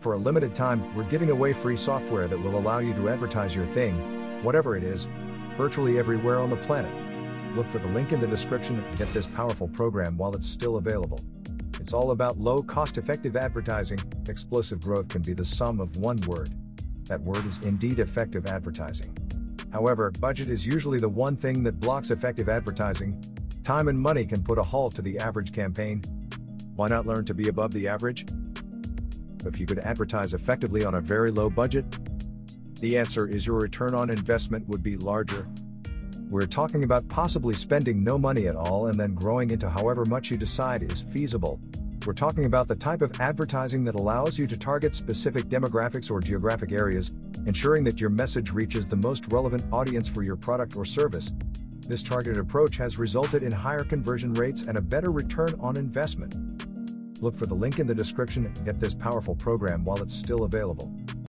For a limited time, we're giving away free software that will allow you to advertise your thing, whatever it is, virtually everywhere on the planet. Look for the link in the description and get this powerful program while it's still available. It's all about low cost effective advertising. Explosive growth can be the sum of one word. That word is indeed effective advertising. However, budget is usually the one thing that blocks effective advertising. Time and money can put a halt to the average campaign. Why not learn to be above the average? If you could advertise effectively on a very low budget, the answer is your return on investment would be larger. We're talking about possibly spending no money at all and then growing into however much you decide is feasible. We're talking about the type of advertising that allows you to target specific demographics or geographic areas, ensuring that your message reaches the most relevant audience for your product or service. This targeted approach has resulted in higher conversion rates and a better return on investment. Look for the link in the description and get this powerful program while it's still available.